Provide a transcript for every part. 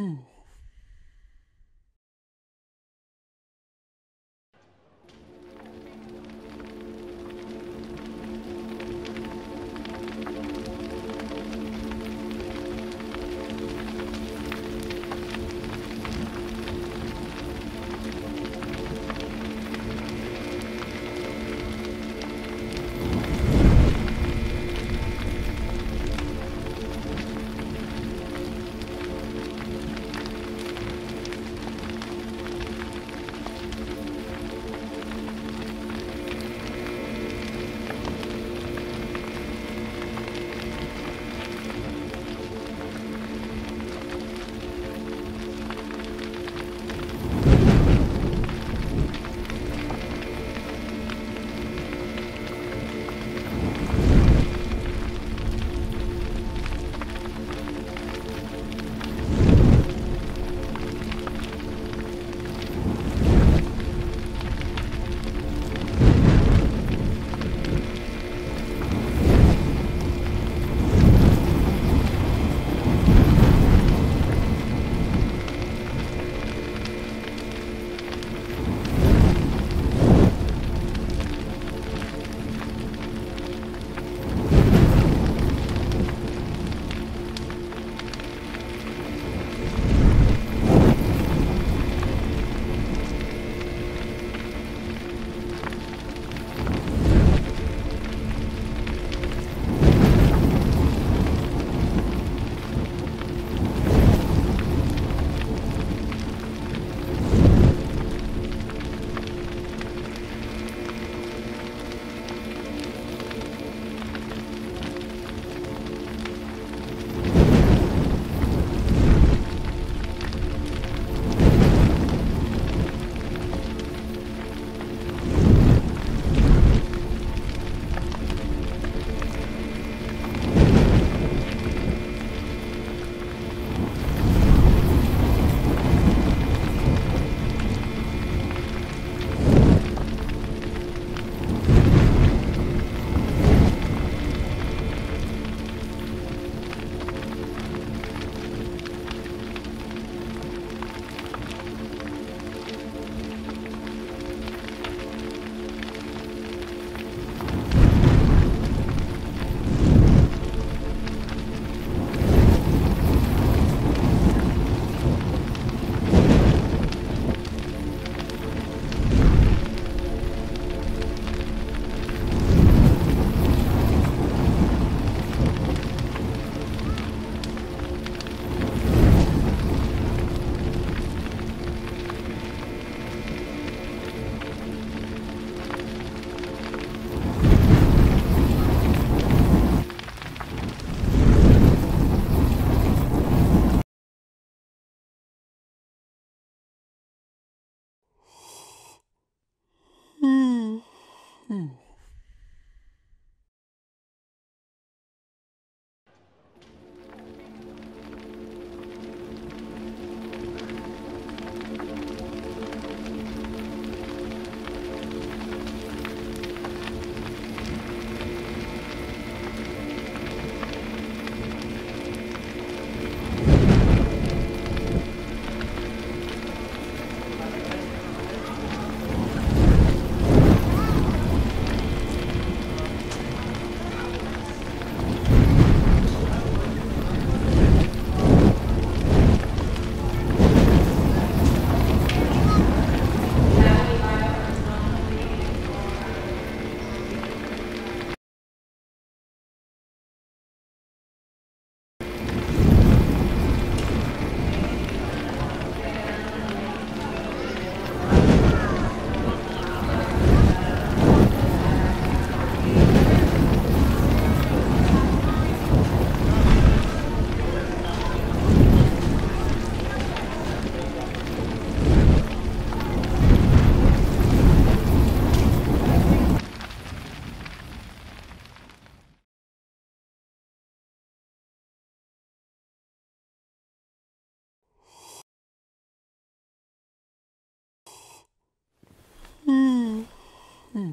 Mm. Hmm. Hmm.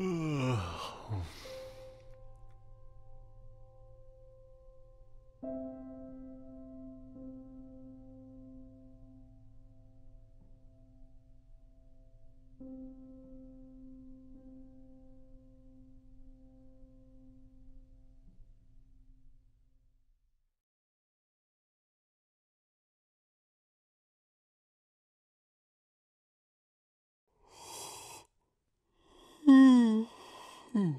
Ooh. You